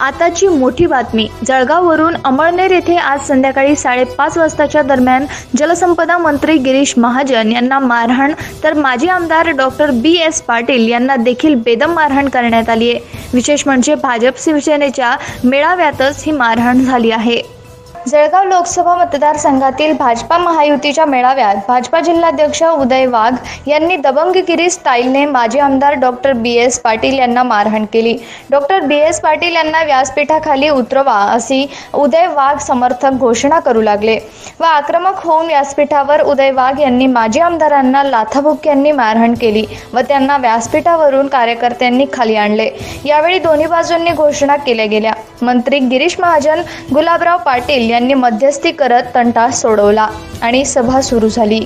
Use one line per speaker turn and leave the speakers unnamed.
आताची मोठी बातमी. जळगाववरून अमळनेर येथे आज संध्याकाळी साडेपाच वाजताच्या दरम्यान जलसंपदा मंत्री गिरीश महाजन यांना मारहाण तर माजी आमदार डॉक्टर बी एस पाटील यांना देखील बेदम मारहाण करण्यात आली आहे विशेष म्हणजे भाजप शिवसेनेच्या मेळाव्यातच ही मारहाण झाली आहे. जळगाव लोकसभा मतदारसंघातील भाजपा महायुतीच्या मेळाव्यात भाजपा जिल्हाध्यक्ष उदय वाघ यांनी दबंगगिरी स्टाईलने माजी आमदार डॉक्टर बी एस पाटील यांना मारहाण केली. डॉक्टर बी एस पाटील यांना व्यासपीठाखाली उतरवा अशी उदय वाघ समर्थक घोषणा करू लागले व आक्रमक होऊन व्यासपीठावर उदय वाघ यांनी माजी आमदारांना लाथाबुक्क्यांनी मारहाण केली व त्यांना व्यासपीठावरून कार्यकर्त्यांनी खाली आणले. यावेळी दोन्ही बाजूंनी घोषणा केल्या गेल्या. मंत्री गिरीश महाजन गुलाबराव पाटील यांनी मध्यस्थी करत तंटा सोडवला आणि सभा सुरू झाली.